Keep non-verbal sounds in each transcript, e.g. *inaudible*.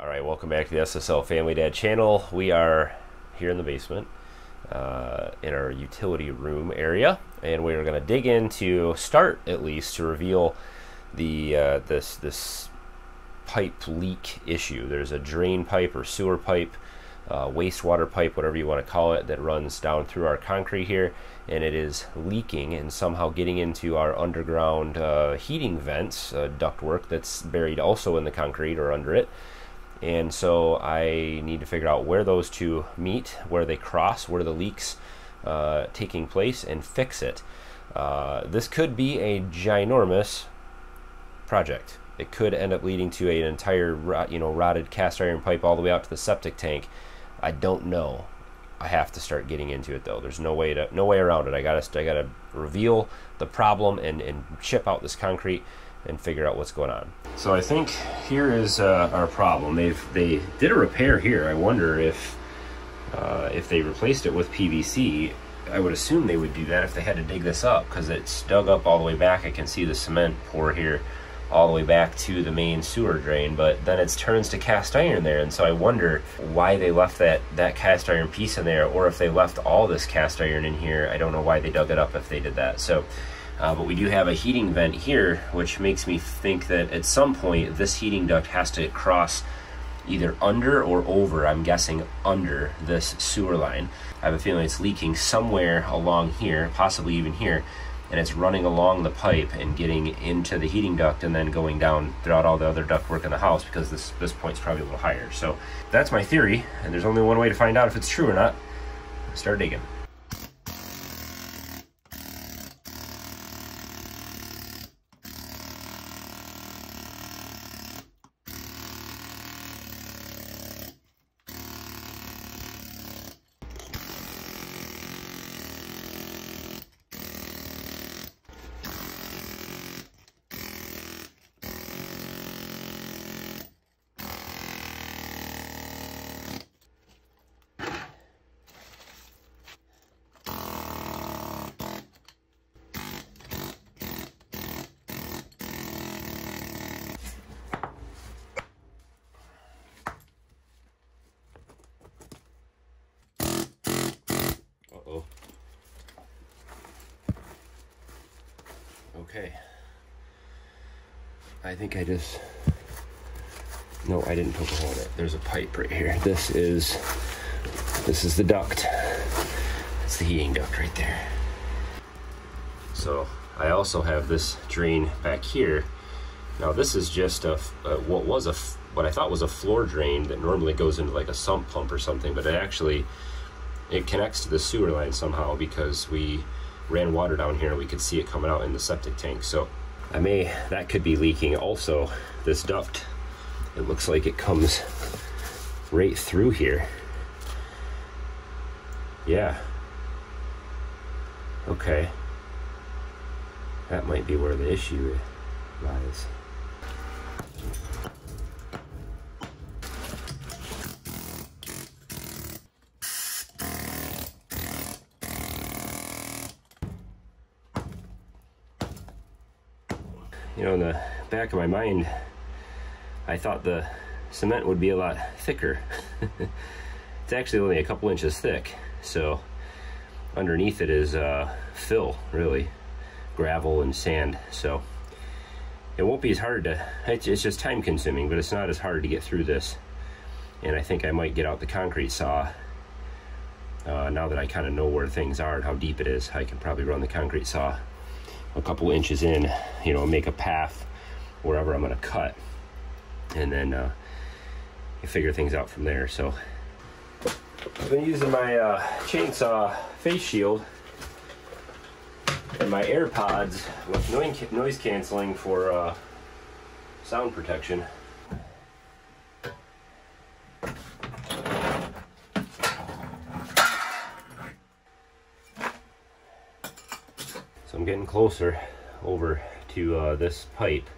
All right, welcome back to the SSL Family Dad channel. We are here in the basement uh, in our utility room area, and we're going to dig into start at least to reveal the uh, this this pipe leak issue. There's a drain pipe or sewer pipe, uh, wastewater pipe, whatever you want to call it, that runs down through our concrete here, and it is leaking and somehow getting into our underground uh, heating vents, uh, ductwork that's buried also in the concrete or under it and so I need to figure out where those two meet, where they cross, where the leaks uh, taking place, and fix it. Uh, this could be a ginormous project. It could end up leading to an entire, you know, rotted cast iron pipe all the way out to the septic tank. I don't know. I have to start getting into it though. There's no way to, no way around it. I gotta, I gotta reveal the problem and and chip out this concrete and figure out what's going on. So I think here is uh, our problem. They've they did a repair here. I wonder if uh, if they replaced it with PVC. I would assume they would do that if they had to dig this up because it's dug up all the way back. I can see the cement pour here all the way back to the main sewer drain, but then it turns to cast iron there, and so I wonder why they left that, that cast iron piece in there, or if they left all this cast iron in here. I don't know why they dug it up if they did that. So uh, but we do have a heating vent here, which makes me think that at some point this heating duct has to cross either under or over, I'm guessing under this sewer line. I have a feeling it's leaking somewhere along here, possibly even here, and it's running along the pipe and getting into the heating duct and then going down throughout all the other ductwork in the house because this, this point's probably a little higher. So that's my theory, and there's only one way to find out if it's true or not. Start digging. Okay. I think I just, no, I didn't poke a hole in it. There's a pipe right here. This is, this is the duct. It's the heating duct right there. So I also have this drain back here. Now this is just a, a what was a, what I thought was a floor drain that normally goes into like a sump pump or something, but it actually, it connects to the sewer line somehow because we ran water down here and we could see it coming out in the septic tank. So I may, that could be leaking. Also, this duct, it looks like it comes right through here. Yeah. Okay. That might be where the issue lies. You know, in the back of my mind, I thought the cement would be a lot thicker. *laughs* it's actually only a couple inches thick, so underneath it is uh, fill, really, gravel and sand. So it won't be as hard to, it's, just time consuming, but it's not as hard to get through this. And I think I might get out the concrete saw uh, now that I kind of know where things are and how deep it is. I can probably run the concrete saw a couple inches in, you know, make a path wherever I'm going to cut. And then uh, you figure things out from there. So I've been using my uh, chainsaw face shield and my AirPods with noise canceling for uh, sound protection. Getting closer over to uh, this pipe,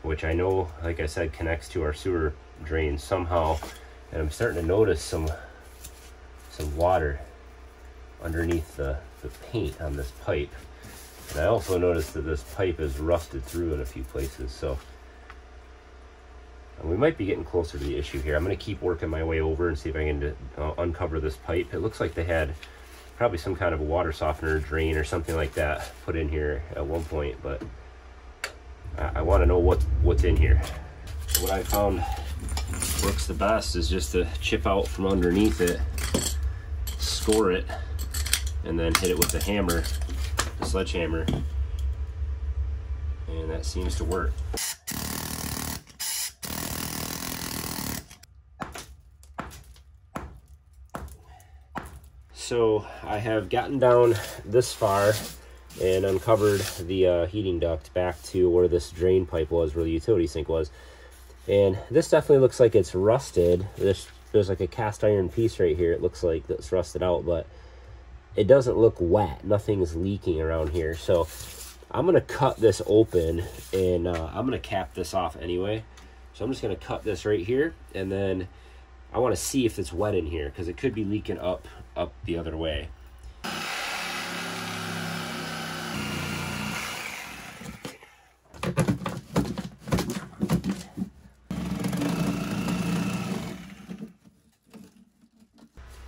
which I know, like I said, connects to our sewer drain somehow. And I'm starting to notice some some water underneath the, the paint on this pipe. And I also noticed that this pipe is rusted through in a few places. So we might be getting closer to the issue here. I'm going to keep working my way over and see if I can uh, uncover this pipe. It looks like they had probably some kind of a water softener drain or something like that put in here at one point, but I, I want to know what, what's in here. What I found works the best is just to chip out from underneath it, score it, and then hit it with the hammer, the sledgehammer, and that seems to work. So I have gotten down this far and uncovered the uh, heating duct back to where this drain pipe was, where the utility sink was. And this definitely looks like it's rusted. There's, there's like a cast iron piece right here. It looks like that's rusted out, but it doesn't look wet. Nothing's leaking around here. So I'm going to cut this open and uh, I'm going to cap this off anyway. So I'm just going to cut this right here and then I want to see if it's wet in here because it could be leaking up up the other way.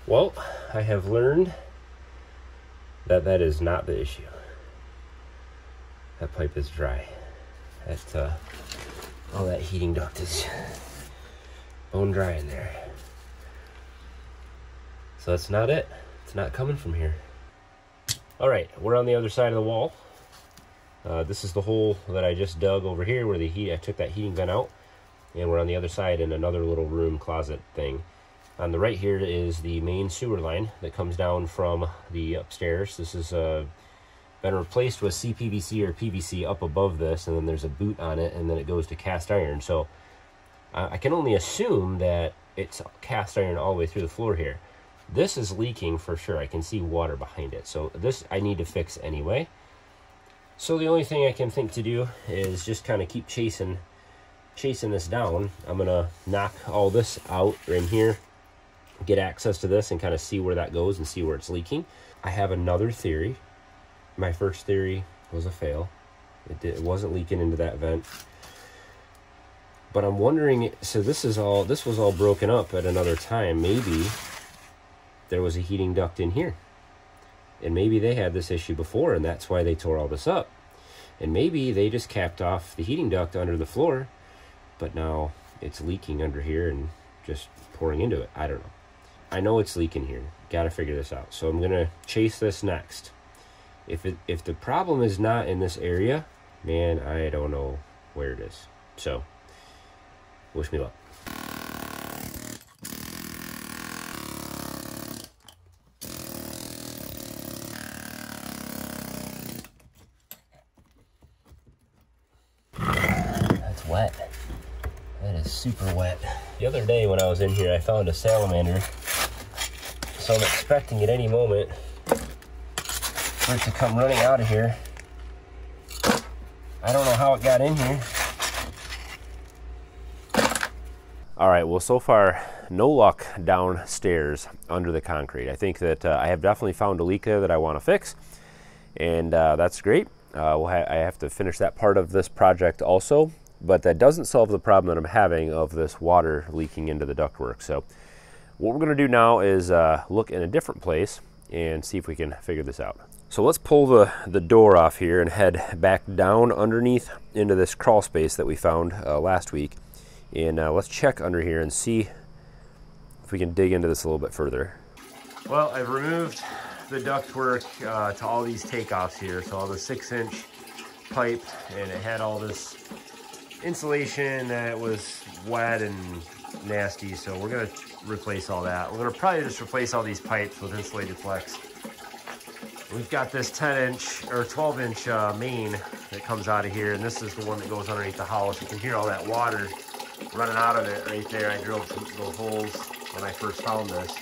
Well, I have learned that that is not the issue. That pipe is dry. That uh, all that heating duct is *laughs* bone dry in there. So that's not it. It's not coming from here. All right, we're on the other side of the wall. Uh, this is the hole that I just dug over here where the heat, I took that heating vent out. And we're on the other side in another little room closet thing. On the right here is the main sewer line that comes down from the upstairs. This has uh, been replaced with CPVC or PVC up above this, and then there's a boot on it, and then it goes to cast iron. So I can only assume that it's cast iron all the way through the floor here. This is leaking for sure. I can see water behind it. So this I need to fix anyway. So the only thing I can think to do is just kind of keep chasing chasing this down. I'm going to knock all this out in here, get access to this and kind of see where that goes and see where it's leaking. I have another theory. My first theory was a fail. It, did, it wasn't leaking into that vent. But I'm wondering, so this is all, this was all broken up at another time. Maybe there was a heating duct in here. And maybe they had this issue before and that's why they tore all this up. And maybe they just capped off the heating duct under the floor, but now it's leaking under here and just pouring into it. I don't know. I know it's leaking here. Got to figure this out. So I'm going to chase this next. If it if the problem is not in this area, man, I don't know where it is. So, wish me luck. wet. That is super wet. The other day when I was in here, I found a salamander. So I'm expecting at any moment for it to come running out of here. I don't know how it got in here. All right, well, so far, no luck downstairs under the concrete. I think that uh, I have definitely found a leak there that I want to fix, and uh, that's great. Uh, we'll ha I have to finish that part of this project also, but that doesn't solve the problem that I'm having of this water leaking into the ductwork. So what we're going to do now is uh, look in a different place and see if we can figure this out. So let's pull the, the door off here and head back down underneath into this crawl space that we found uh, last week. And uh, let's check under here and see if we can dig into this a little bit further. Well, I've removed the ductwork uh, to all these takeoffs here. So all the six inch pipe and it had all this insulation that was wet and nasty. So we're gonna replace all that. We're gonna probably just replace all these pipes with insulated flex. We've got this 10 inch or 12 inch uh, main that comes out of here. And this is the one that goes underneath the house. You can hear all that water running out of it right there. I drilled some those holes when I first found this.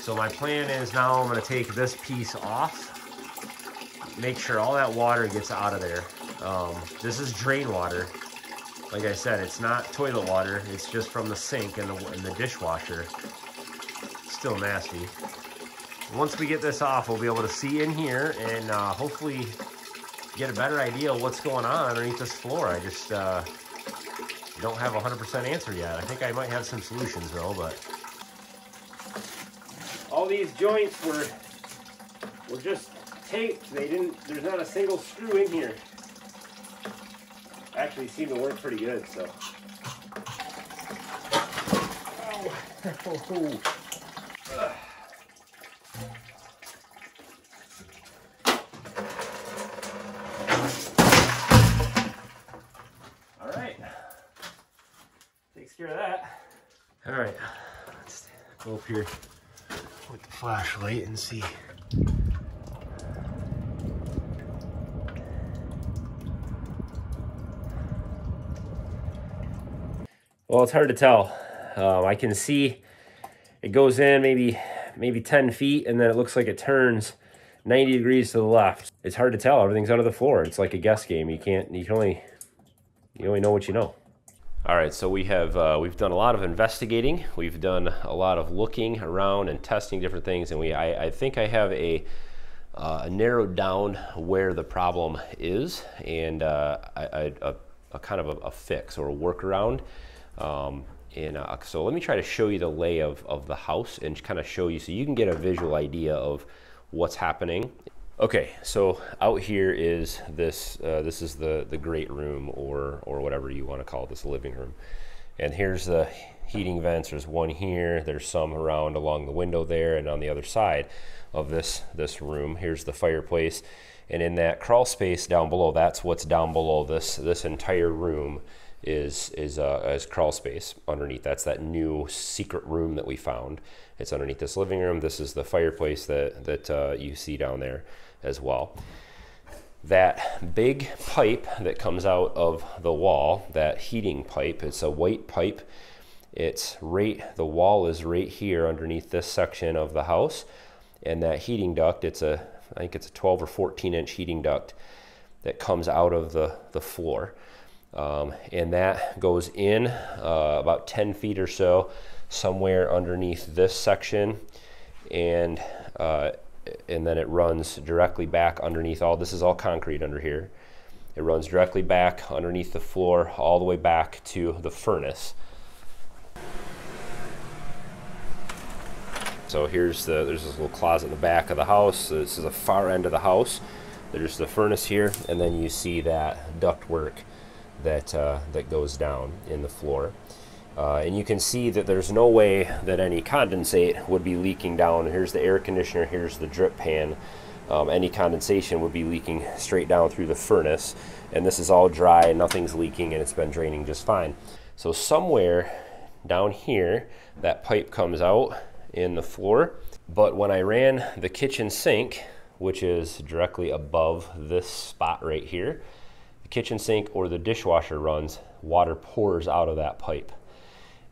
So my plan is now I'm gonna take this piece off, make sure all that water gets out of there. Um, this is drain water. Like I said, it's not toilet water. It's just from the sink and the, and the dishwasher. Still nasty. Once we get this off, we'll be able to see in here and uh, hopefully get a better idea of what's going on underneath this floor. I just, uh, don't have a 100% answer yet. I think I might have some solutions though, but all these joints were were just taped. They didn't. There's not a single screw in here. Actually, seem to work pretty good. So. Oh. All right. Takes care of that. All right. Let's go up here with the flashlight and see. Well, it's hard to tell. Um, I can see it goes in maybe maybe 10 feet and then it looks like it turns 90 degrees to the left. It's hard to tell. Everything's under the floor. It's like a guess game. You can't, you can only, you only know what you know. All right, so we have uh, we've done a lot of investigating. We've done a lot of looking around and testing different things, and we I, I think I have a, uh, narrowed down where the problem is and uh, a, kind of a, a, fix or a workaround. Um, in, uh, so let me try to show you the lay of, of the house and kind of show you so you can get a visual idea of what's happening Okay, so out here is this, uh, this is the, the great room or, or whatever you want to call this living room. And here's the heating vents. There's one here. There's some around along the window there and on the other side of this, this room. Here's the fireplace. And in that crawl space down below, that's what's down below this, this entire room is, is, uh, is crawl space underneath. That's that new secret room that we found. It's underneath this living room. This is the fireplace that, that uh, you see down there as well. That big pipe that comes out of the wall, that heating pipe, it's a white pipe. It's right, the wall is right here underneath this section of the house. And that heating duct, it's a, I think it's a 12 or 14 inch heating duct that comes out of the, the floor. Um, and that goes in uh, about 10 feet or so, somewhere underneath this section. And uh, and then it runs directly back underneath all this is all concrete under here. It runs directly back underneath the floor all the way back to the furnace. So here's the there's this little closet in the back of the house. This is the far end of the house. There's the furnace here and then you see that duct work that uh, that goes down in the floor uh, and you can see that there's no way that any condensate would be leaking down. Here's the air conditioner, here's the drip pan. Um, any condensation would be leaking straight down through the furnace. And this is all dry, nothing's leaking, and it's been draining just fine. So somewhere down here, that pipe comes out in the floor. But when I ran the kitchen sink, which is directly above this spot right here, kitchen sink or the dishwasher runs, water pours out of that pipe.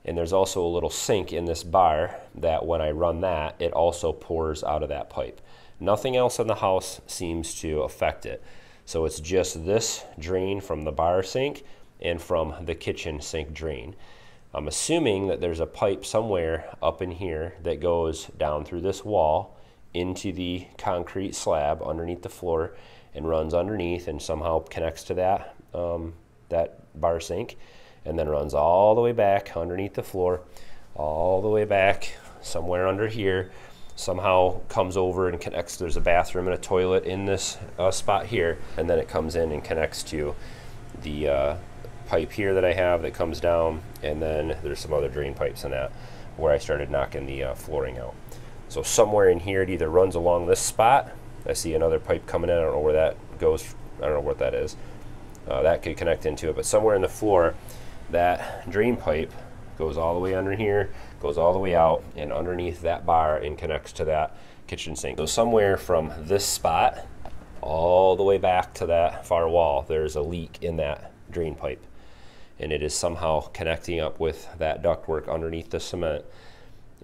And there's also a little sink in this bar that when I run that, it also pours out of that pipe. Nothing else in the house seems to affect it. So it's just this drain from the bar sink and from the kitchen sink drain. I'm assuming that there's a pipe somewhere up in here that goes down through this wall into the concrete slab underneath the floor and runs underneath and somehow connects to that, um, that bar sink and then runs all the way back underneath the floor, all the way back somewhere under here. Somehow comes over and connects. There's a bathroom and a toilet in this uh, spot here, and then it comes in and connects to the uh, pipe here that I have that comes down, and then there's some other drain pipes in that where I started knocking the uh, flooring out. So somewhere in here, it either runs along this spot. I see another pipe coming in. I don't know where that goes. I don't know what that is. Uh, that could connect into it, but somewhere in the floor, that drain pipe goes all the way under here, goes all the way out and underneath that bar and connects to that kitchen sink. So somewhere from this spot all the way back to that far wall, there's a leak in that drain pipe. And it is somehow connecting up with that ductwork underneath the cement.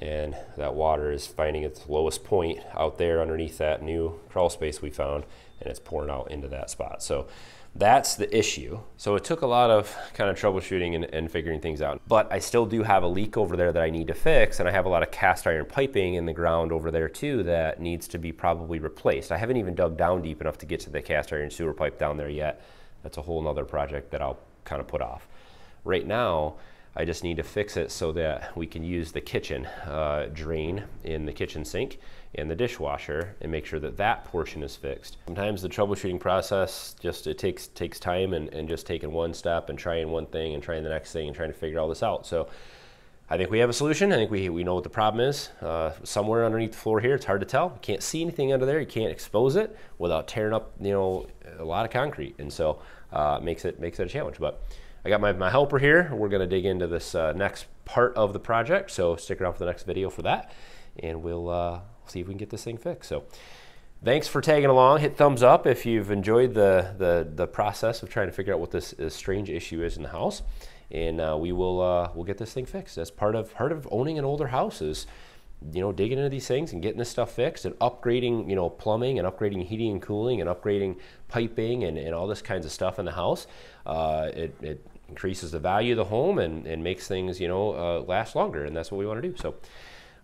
And that water is finding its lowest point out there underneath that new crawl space we found, and it's pouring out into that spot. So that's the issue. So it took a lot of kind of troubleshooting and, and, figuring things out. But I still do have a leak over there that I need to fix, and I have a lot of cast iron piping in the ground over there too that needs to be probably replaced. I haven't even dug down deep enough to get to the cast iron sewer pipe down there yet. That's a whole nother project that I'll kind of put off. right now, I just need to fix it so that we can use the kitchen uh, drain in the kitchen sink and the dishwasher and make sure that that portion is fixed. Sometimes the troubleshooting process just it takes takes time and, and just taking one step and trying one thing and trying the next thing and trying to figure all this out. So I think we have a solution. I think we, we know what the problem is. Uh, somewhere underneath the floor here, it's hard to tell. You can't see anything under there. You can't expose it without tearing up, you know, a lot of concrete. And so uh, makes it makes it a challenge. But I got my, my helper here. We're going to dig into this uh, next part of the project. So stick around for the next video for that, and we'll uh, see if we can get this thing fixed. So thanks for tagging along. Hit thumbs up if you've enjoyed the, the, the process of trying to figure out what this, this strange issue is in the house. And uh, we will uh, we'll get this thing fixed. That's part of part of owning an older house is you know, digging into these things and getting this stuff fixed and upgrading, you know, plumbing and upgrading heating and cooling and upgrading piping and, and all this kinds of stuff in the house. Uh, it, it increases the value of the home and, and makes things, you know, uh, last longer. And that's what we want to do. So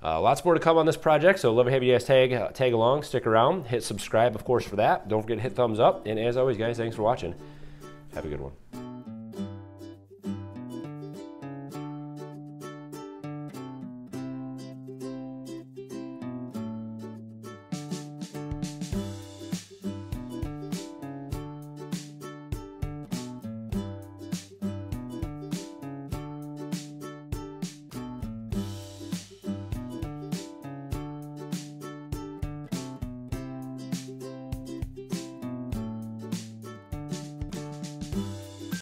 uh, lots more to come on this project. So love to have you guys tag, tag along, stick around, hit subscribe, of course, for that. Don't forget to hit thumbs up. And as always, guys, thanks for watching. Have a good one.